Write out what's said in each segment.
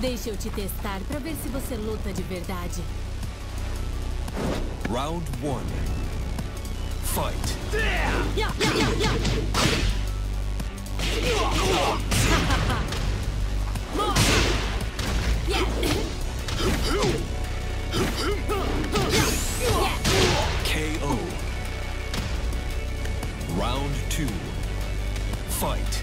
Deixa eu te testar pra ver se você luta de verdade. Round one. Fight. Morra! Yeah. Yeah. KO. Round two. Fight.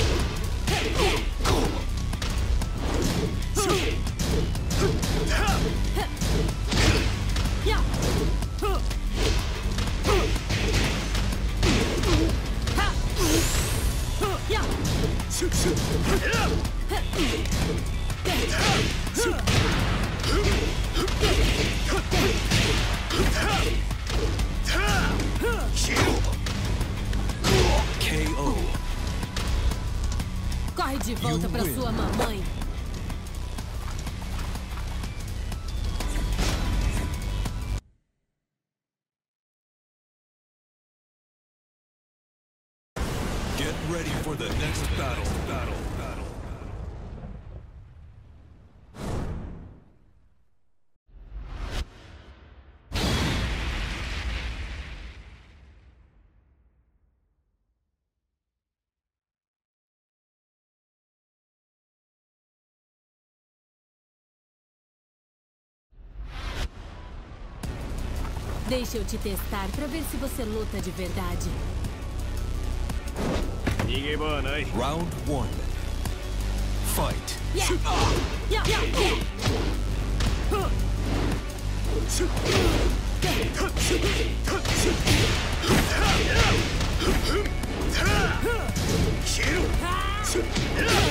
Shoot! Volta win. sua mamãe. Get ready for the next battle. Battle. Deixa eu te testar pra ver se você luta de verdade. Round 1. Fight. Yeah. Yeah. Yeah.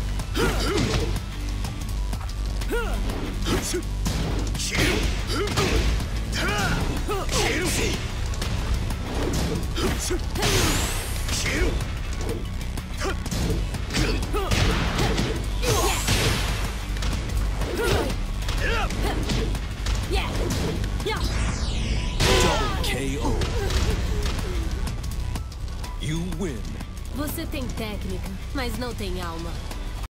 Você tem técnica, mas não tem alma.